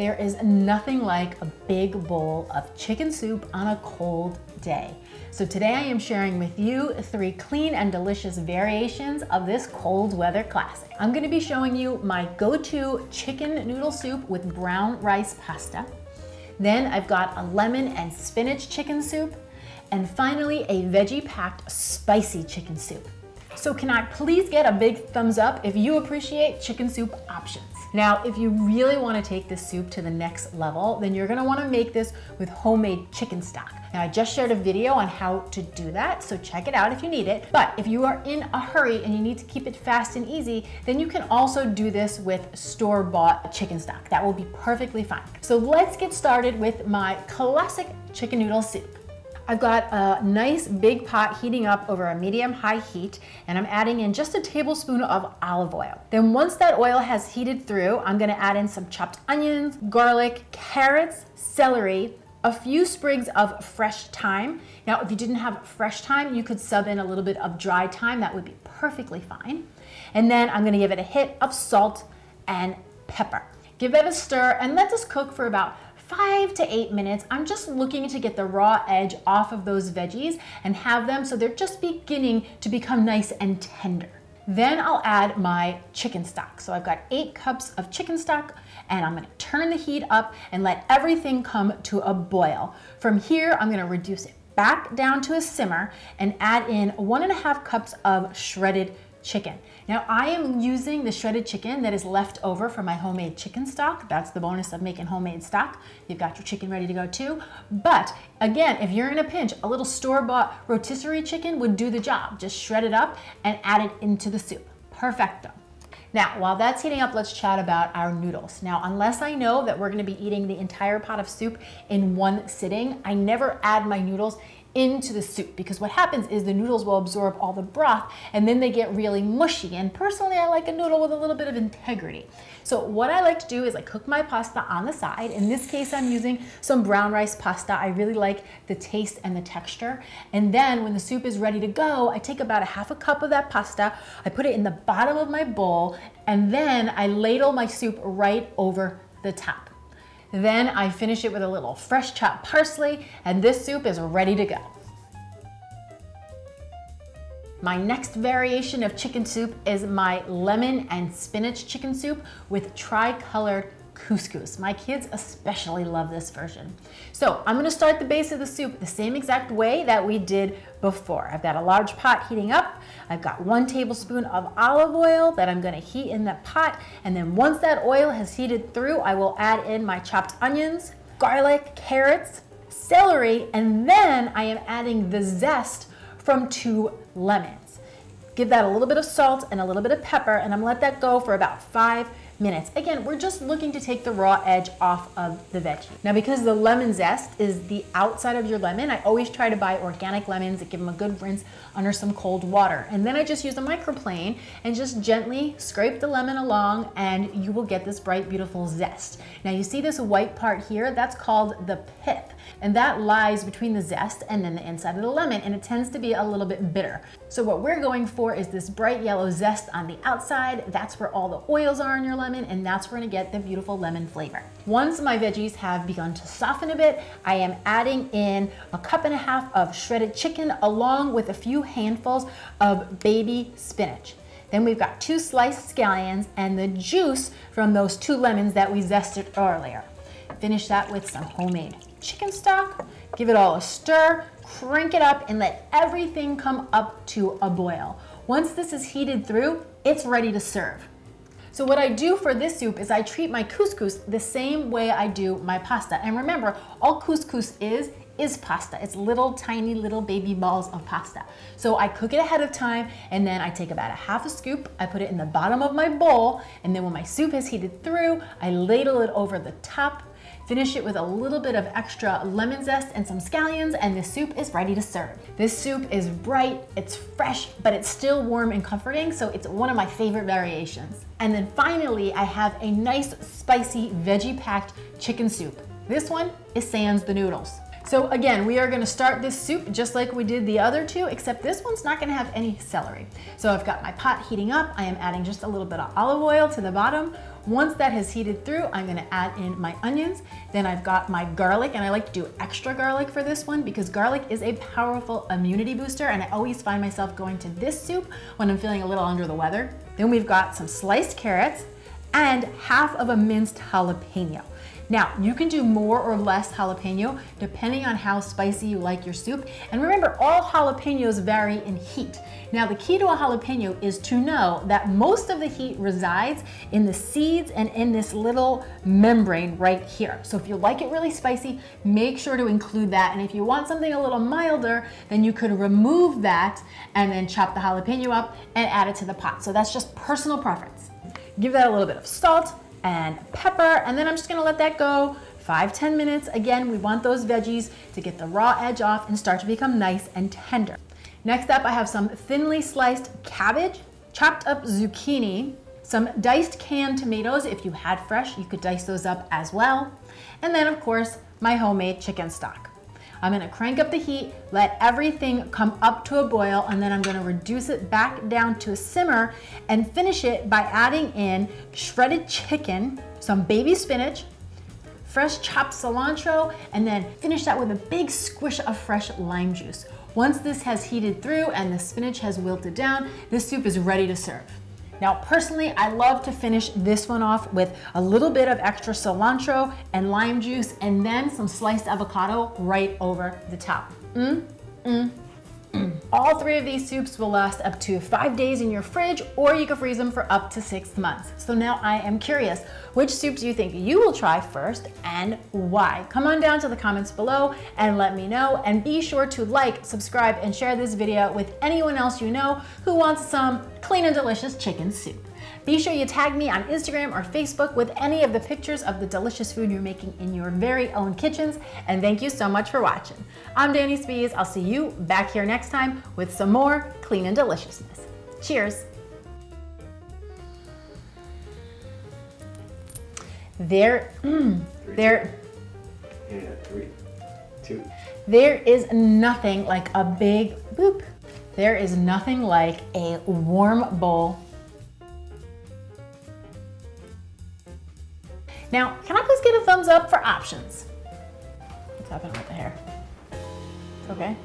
There is nothing like a big bowl of chicken soup on a cold day. So today I am sharing with you three clean and delicious variations of this cold weather classic. I'm gonna be showing you my go-to chicken noodle soup with brown rice pasta. Then I've got a lemon and spinach chicken soup. And finally, a veggie-packed spicy chicken soup. So can I please get a big thumbs up if you appreciate chicken soup options? Now, if you really wanna take this soup to the next level, then you're gonna wanna make this with homemade chicken stock. Now, I just shared a video on how to do that, so check it out if you need it. But if you are in a hurry and you need to keep it fast and easy, then you can also do this with store-bought chicken stock. That will be perfectly fine. So let's get started with my classic chicken noodle soup. I've got a nice big pot heating up over a medium high heat and I'm adding in just a tablespoon of olive oil. Then once that oil has heated through, I'm gonna add in some chopped onions, garlic, carrots, celery, a few sprigs of fresh thyme. Now, if you didn't have fresh thyme, you could sub in a little bit of dry thyme. That would be perfectly fine. And then I'm gonna give it a hit of salt and pepper. Give that a stir and let this cook for about five to eight minutes. I'm just looking to get the raw edge off of those veggies and have them so they're just beginning to become nice and tender. Then I'll add my chicken stock. So I've got eight cups of chicken stock and I'm gonna turn the heat up and let everything come to a boil. From here, I'm gonna reduce it back down to a simmer and add in one and a half cups of shredded chicken. Now I am using the shredded chicken that is left over from my homemade chicken stock. That's the bonus of making homemade stock. You've got your chicken ready to go too. But again, if you're in a pinch, a little store-bought rotisserie chicken would do the job. Just shred it up and add it into the soup. Perfecto. Now, while that's heating up, let's chat about our noodles. Now, unless I know that we're gonna be eating the entire pot of soup in one sitting, I never add my noodles into the soup because what happens is the noodles will absorb all the broth and then they get really mushy. And personally, I like a noodle with a little bit of integrity. So what I like to do is I cook my pasta on the side. In this case, I'm using some brown rice pasta. I really like the taste and the texture. And then when the soup is ready to go, I take about a half a cup of that pasta, I put it in the bottom of my bowl, and then I ladle my soup right over the top. Then I finish it with a little fresh chopped parsley and this soup is ready to go. My next variation of chicken soup is my lemon and spinach chicken soup with tri-colored couscous. My kids especially love this version. So I'm gonna start the base of the soup the same exact way that we did before. I've got a large pot heating up. I've got one tablespoon of olive oil that I'm gonna heat in the pot. And then once that oil has heated through, I will add in my chopped onions, garlic, carrots, celery, and then I am adding the zest from two lemons. Give that a little bit of salt and a little bit of pepper, and I'm gonna let that go for about five minutes. Again, we're just looking to take the raw edge off of the veggie. Now because the lemon zest is the outside of your lemon, I always try to buy organic lemons that give them a good rinse under some cold water. And then I just use a microplane and just gently scrape the lemon along and you will get this bright, beautiful zest. Now you see this white part here? That's called the pith. And that lies between the zest and then the inside of the lemon and it tends to be a little bit bitter. So what we're going for is this bright yellow zest on the outside. That's where all the oils are in your lemon and that's where we're gonna get the beautiful lemon flavor. Once my veggies have begun to soften a bit, I am adding in a cup and a half of shredded chicken along with a few handfuls of baby spinach. Then we've got two sliced scallions and the juice from those two lemons that we zested earlier. Finish that with some homemade chicken stock. Give it all a stir, crank it up, and let everything come up to a boil. Once this is heated through, it's ready to serve. So what I do for this soup is I treat my couscous the same way I do my pasta. And remember, all couscous is, is pasta. It's little tiny little baby balls of pasta. So I cook it ahead of time and then I take about a half a scoop, I put it in the bottom of my bowl, and then when my soup has heated through, I ladle it over the top Finish it with a little bit of extra lemon zest and some scallions and the soup is ready to serve. This soup is bright, it's fresh, but it's still warm and comforting, so it's one of my favorite variations. And then finally, I have a nice spicy veggie-packed chicken soup. This one is sans the noodles. So again, we are gonna start this soup just like we did the other two, except this one's not gonna have any celery. So I've got my pot heating up. I am adding just a little bit of olive oil to the bottom Once that has heated through, I'm gonna add in my onions. Then I've got my garlic, and I like to do extra garlic for this one because garlic is a powerful immunity booster, and I always find myself going to this soup when I'm feeling a little under the weather. Then we've got some sliced carrots and half of a minced jalapeno. Now, you can do more or less jalapeno depending on how spicy you like your soup. And remember, all jalapenos vary in heat. Now, the key to a jalapeno is to know that most of the heat resides in the seeds and in this little membrane right here. So if you like it really spicy, make sure to include that. And if you want something a little milder, then you could remove that and then chop the jalapeno up and add it to the pot. So that's just personal preference. Give that a little bit of salt and pepper, and then I'm just gonna let that go five ten minutes. Again, we want those veggies to get the raw edge off and start to become nice and tender. Next up, I have some thinly sliced cabbage, chopped up zucchini, some diced canned tomatoes. If you had fresh, you could dice those up as well. And then of course, my homemade chicken stock. I'm gonna crank up the heat, let everything come up to a boil, and then I'm gonna reduce it back down to a simmer and finish it by adding in shredded chicken, some baby spinach, fresh chopped cilantro, and then finish that with a big squish of fresh lime juice. Once this has heated through and the spinach has wilted down, this soup is ready to serve. Now, personally, I love to finish this one off with a little bit of extra cilantro and lime juice and then some sliced avocado right over the top. Mmm, mmm, all three of these soups will last up to five days in your fridge or you can freeze them for up to six months. So now I am curious, which soup do you think you will try first and why? Come on down to the comments below and let me know and be sure to like, subscribe, and share this video with anyone else you know who wants some clean and delicious chicken soup. Be sure you tag me on Instagram or Facebook with any of the pictures of the delicious food you're making in your very own kitchens. And thank you so much for watching. I'm Dani Spies. I'll see you back here next time with some more clean and deliciousness. Cheers. There, mm, there, Yeah, three, two. there is nothing like a big boop. There is nothing like a warm bowl Now, can I please get a thumbs up for options? What's happening with the hair? Okay?